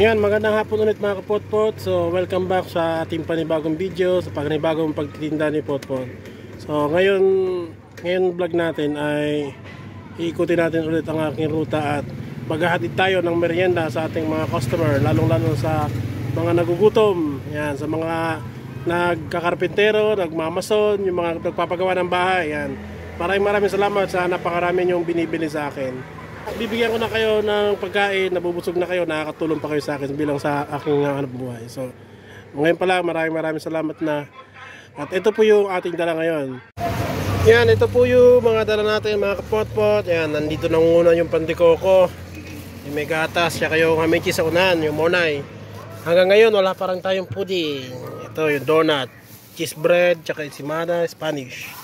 Yan, magandang hapon ulit mga kapotpot. So, welcome back sa ating panibagong video, sa panibagong pagtitinda ni Potpot. So, ngayon, ngayon vlog natin ay iikutin natin ulit ang aking ruta at maghahatid tayo ng merienda sa ating mga customer, lalong-lalo sa mga nagugutom, yan, sa mga nagkakarpintero, nagmamason, yung mga nagpapagawa ng bahay, yan. Maraming maraming salamat sa napakarami yung binibili sa akin bibigyan ko na kayo ng pagkain, nabubusog na kayo, nakakatulong pa kayo sa akin bilang sa aking uh, buhay. So, ngayon pala, maraming maraming salamat na. At ito po yung ating dala ngayon. Yan, ito po yung mga dala natin, mga kapot-pot. Yan, nandito na muna yung pandikoko. Yung may gatas, siya kayo hamichi sa unan, yung monay. Hanggang ngayon, wala parang tayong pudding. Ito, yung donut, cheese bread, tsaka simana, Spanish.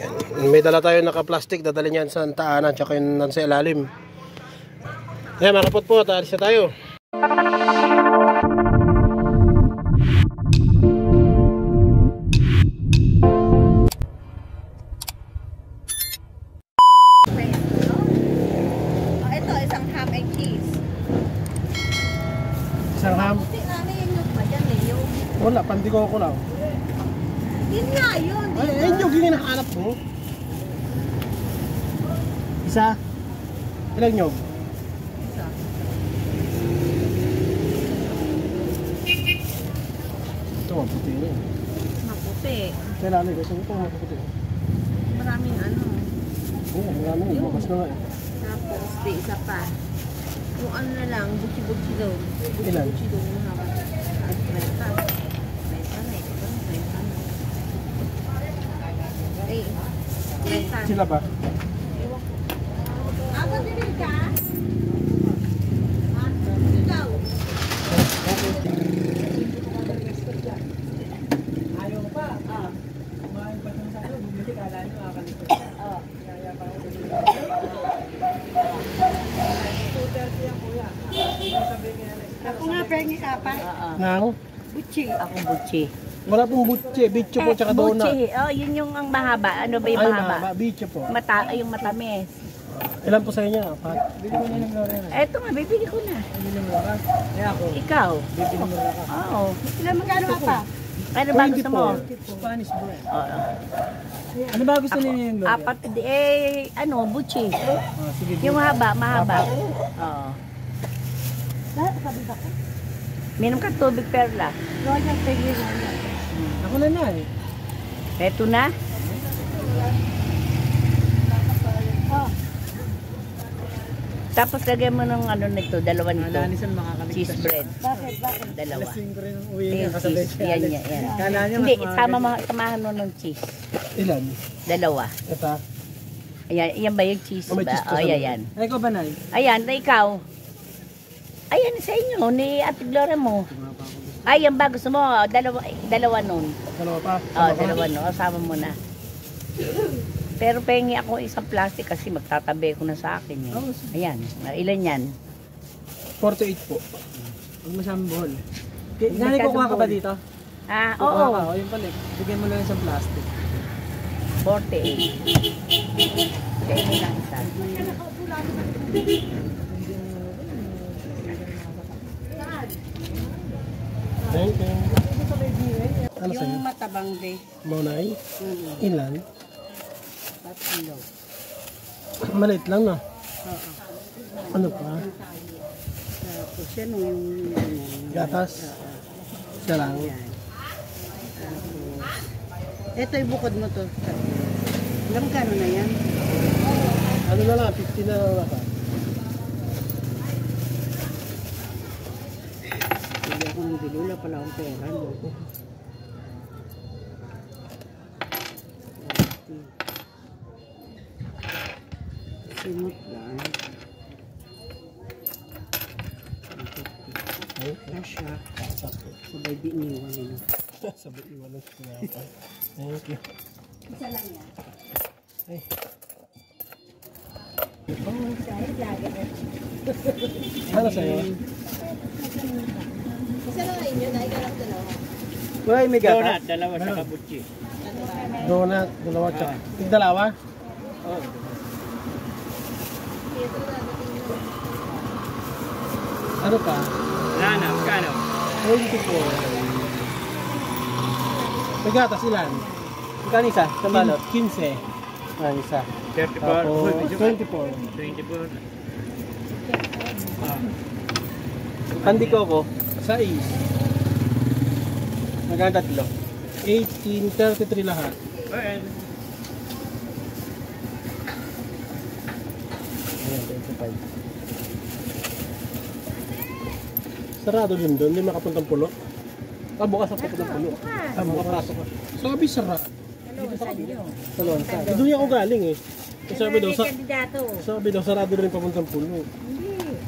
Yan. May dala tayo naka-plastic, dadalhin yan sa taanan, tsaka yung sa ilalim. Yan, mga kapot-pot, alis na tayo. Oh, isang ham ano. Wala, pandikoko lang. Yun nga yun. Ay, ayun yung hinahanap mo. Isa. Ilang nyog? Isa. Ito, maputi na yun. Maputi. Kailangan ko, ito maputi. Maraming ano. Oo, marami. Bukas na nga eh. Tapos, di isa pa. Yung ano na lang, butsi-butsi daw. Ilan? Butsi daw yung hawak. At 30. 30 na eh. Ito, 30 na. Eh, 30. Sila ba? Ako din ka? Ako nga, pengi ka pa. Butchi. Ako butsi. Wala pong butche, bitcho po, tsaka donut. Butsi. Oh, yun yung ang mahaba. Ano ba yung Ay, mahaba? mahaba, bitcho po. Mata, yung matamis. Ilan po sa inyo? Apat. Bili ko niya ng Lorena. Eto nga, bibili ko na. Bili mo ka? Eh ako, Ikaw? bibili mo ka. Oo. Ilan magkano ka pa? Kaya ba gusto mo? Spanish bread. Oo. Ano ba gusto niyo yung Apat, eh, ano, butchi. Ah, sige. Yung mahaba, mahaba. Oo. Lahat sabi ba ko? Minom ka tubig, perla. Royal pengi royal. Ako na na eh. Eto na. Oh, Tapos lagyan mo ng ano nito, dalawa nito. Alanisan makakaligtas. Cheese bread. bakit, bakit? Dalawa. Alas 5 rin ang uwi Yung niya kasabay cheese. siya. Yan, yan, yan. Kala niya Hindi, sama mo, samahan mo ng cheese. Ilan? Dalawa. Ito. Ayan, yan ba yung cheese Oh, may ba? cheese pa Oh, sa ayan, yan. Ay, ko ba na Ayan, na ikaw. Ayan sa inyo, ni Ate Gloria mo. Ay, yan ba? Gusto mo? Dalawa, dalawa nun. Dalawa pa. Oo, oh, dalawa nun. Kasama mo na. Pero pengi ako isang plastic kasi magtatabi ko na sa akin eh. Oh, Ayan, ilan yan? 48 po. Huwag masyadong buhol. Masyadong Nani, kukuha ka ba dito? Ah, Kukuha ka. oo. O, yung pala. Bigyan mo lang isang plastic. 48. Pengi lang isa. Thank you. Ano sa'yo? Yung matabang de. Monay? Mm. Ilan? Tatlo. Maliit lang na. Oo. Ano pa? Tapos yan yung... yung- Gatas? Siya lang. Yan. Ito yung bukod mo to. Ilang kano na yan? Ano na lang, 50 na lang bilula pala akong pera. No? Simot lang. Ay, Kasha. Sabay di iniwan nila. Sabi iwan ng sinapa. Thank you. Isa lang yan. Ay. Ano sa'yo? Lang inyo, dahil ka dalawa. Wala yung may gata? Donut, dalawa sa kabuchi. Donut, dalawa tsaka. Yung dalawa? Oh, Ano pa? Nana, kano? 24. May gatas ilan? Magkano isa? Sa balot? 15. Ah, isa. 34. Tapos 24. 24. Pandi ko ko. 6. Magkano tatlo? 18, 33 lahat. Ayan. Ayan, 25. Sarado din doon, hindi makapuntang pulo. Ah, bukas ako ng pulo. Ah, makapasok ka. Sabi sara. Sa Lonsa. Doon niya ako galing eh. Kasi sabi daw, sa, kandidato. sabi daw, sarado rin papuntang pulo. Hindi.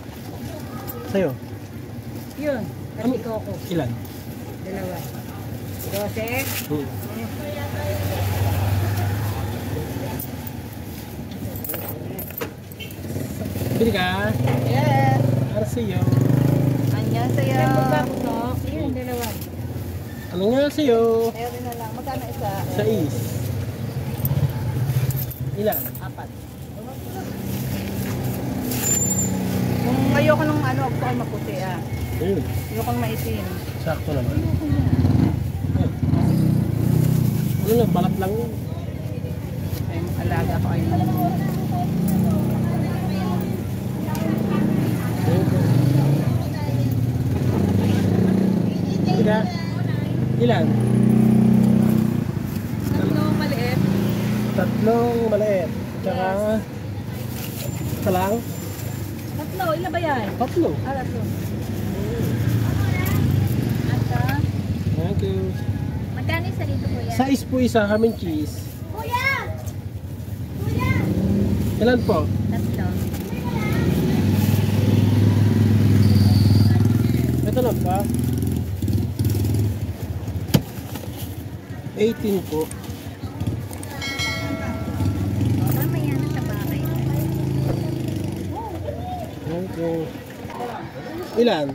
Sa'yo, Yun. Kasi Coco. ilan? Dalawa. Joseph. Hmm. Bili ka? Yeah. Para sa'yo. Anyan sa'yo. Saan magbago to? Yun, dalawa. Ano nga sa'yo? Rin na lang. Magkano isa? Sa is. Ilan? Apat. Kung ayoko nung ano, gusto ko maputi ah. Ayun. Nung maitim. Sakto naman. Ano lang, balat lang yun. Ay, alaga ko ayun. Ka? Ilan? Tatlong maliit. Tatlong maliit. Tsaka... Isa lang? Tatlo, ilan ba yan? Tatlo. Ah, tatlo. Ata. Thank you. Magkano isa dito kuya? Size po isa, ham and cheese. Kuya! Kuya! Ilan po? Tatlo. Ito na ba? 18 po. Mamaya na sa bahay. Thank you. Ilan?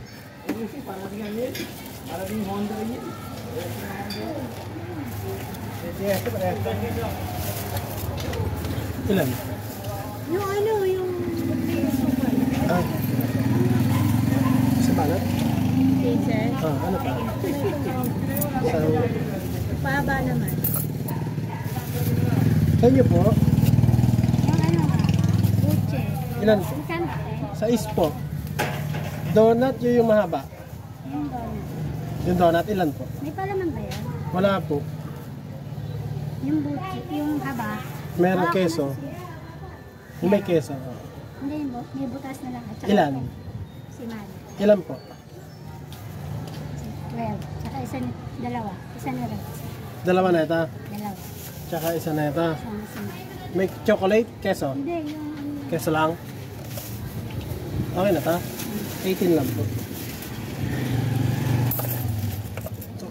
Ilan? Yung ano, yung... Ah. Sa balat? Teacher. Ah, ano pa? Sa, Paba naman. sa inyo po? Yung ano nga? Buche. Ilan? Saan? Sa is po. Donut yun yung mahaba. Yung donut. Yung donut, ilan po? May palaman ba yan? Wala po. Yung buche, yung haba. Meron keso. Yung may keso. Hindi, yung bu- may butas na lang. At saka Ilan? Si Mari. Ilan po? 12. Tsaka isa, dalawa. Isa na rin. Dalawa na ito. Dalawa. Tsaka isa na ito. Sama si Mari. May chocolate, keso. Hindi, yung ano. Keso lang. Okay na ta? 18 lang po.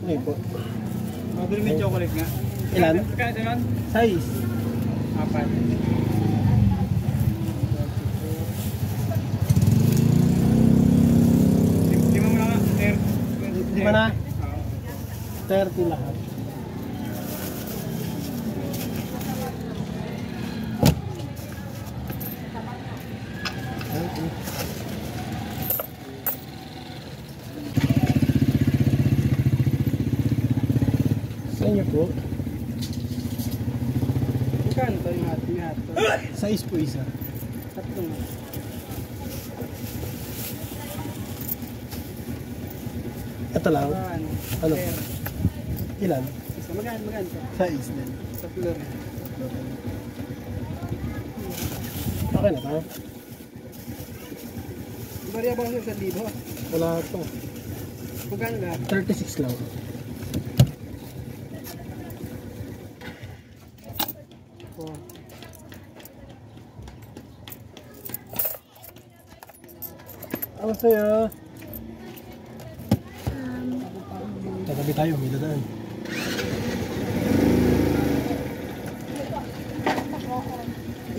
Okay po. Mabili may chocolate nga. Ilan? Magkano ito? Size. Apat. Lim- Lima mo na nga, sir. Lima na? Oo. 30 lahat. Okay. Sa inyo po, Magkano to yung hat to? size po isa. Tatlong. Ito lang. Ano? Ano? Ilan? Isa. Magkano? Magkano? Size din. Tatlo rin. Okay na tayo. Bariya ba sa libo? Wala pa. Magkano lahat? 36 lang. Ano sa'yo? Tatabi tayo, may dadaan.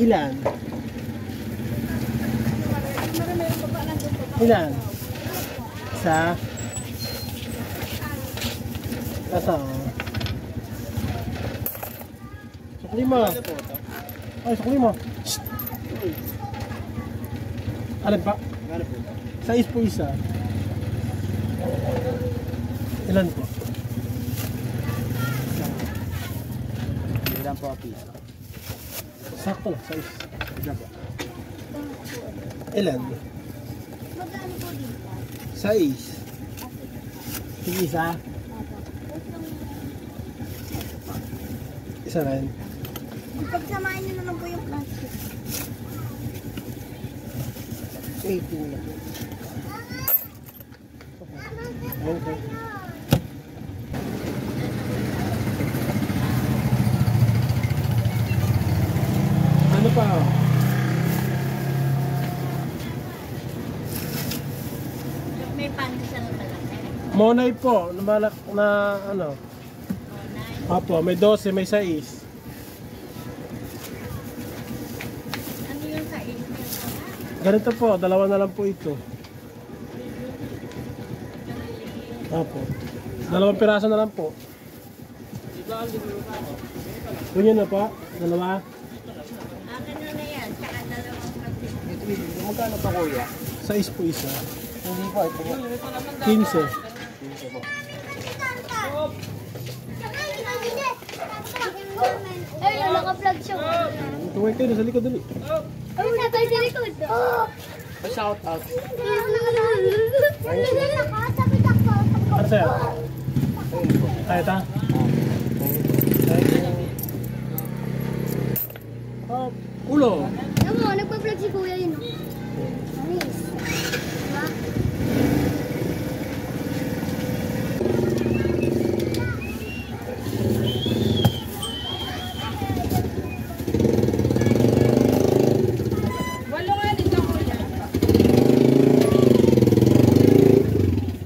Ilan? Ilan? Isa? Ito. Sukli mo. Ay, sukli mo. Shh. Alin pa? Magkano po? Size po isa. Ilan po? Ilan po piso? Sakto lang, size. Ilan po? Ilan? Magkano po dito? Size. Sige, isa. Isa rin. Pagsamahin niyo na lang po yung plastic. 18 na. Okay. Ano pa? May pandesal malaki. Monay po, na malak na ano. Apo, may 12, may 6. Ano yung sa inyo? Ganito po, dalawa na lang po ito. Apo. Dalawang piraso na lang po. Kunyo na po, dalawa. Akin na na yan, tsaka dalawang plastic. Magkano pa kuya? 6 po isa. Hindi po, ito po. 15. Ay, naka-vlog siya. Tuwag kayo, nasa likod dali. Ay, naka sa likod. Oh! Shout out. Nakasabit ako. Ano sa'yo? Ay, ito. Oh, ulo. Alam mo, nagpa-vlog si kuya yun. oh. Nice. Diba?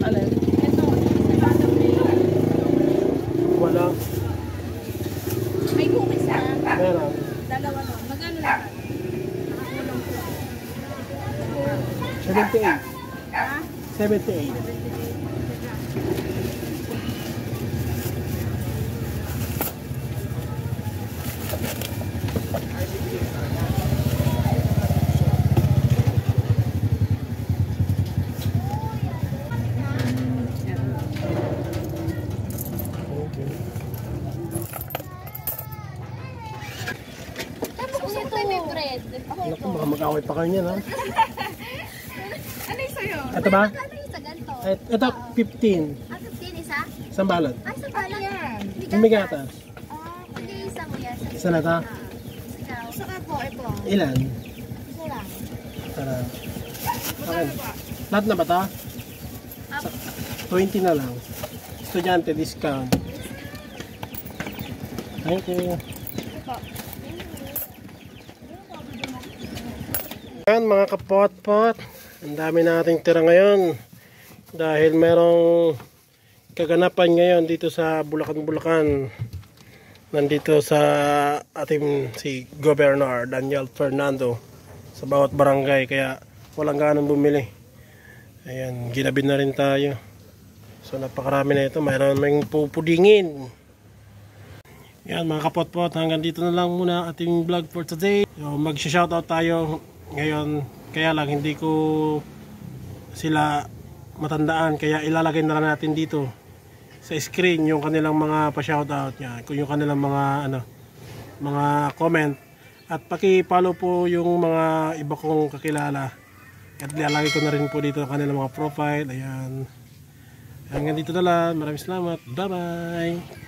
Alin? Wala. May cookies ah. Meron. Dalawa no. Magkano lang? 78. 78. Okay. Tapos ito. may bread. Ako Mag-away pa kayo niyan, ha? Ano yung sa'yo? Ito ba? Ano yung sa ganito? Et- Ito, 15. Ah, 15 isa? Isang balot. Ay, sa pala. yan? Yung may gatas. Ah, hindi isa mo yan. Isa na. Isa ka po, ito. Ilan? Isa lang. Tara. Okay. Lahat na ba to? Sa- 20 na lang. Estudyante discount. Thank you. Yan mga kapot-pot. Ang dami nating tira ngayon. Dahil merong kaganapan ngayon dito sa Bulacan-Bulacan. Nandito sa ating si Governor Daniel Fernando sa bawat barangay kaya walang ganang bumili. Ayan, ginabi na rin tayo. So napakarami na ito. Mayroon may pupudingin. Yan mga kapot-pot, hanggang dito na lang muna ating vlog for today. So, mag-shoutout tayo ngayon. Kaya lang hindi ko sila matandaan. Kaya ilalagay na lang natin dito sa screen yung kanilang mga pa-shoutout niya. Yung kanilang mga ano, mga comment. At paki-follow po yung mga iba kong kakilala. At ilalagay ko na rin po dito ang kanilang mga profile. Ayan. Hanggang dito na lang. Maraming salamat. Bye-bye.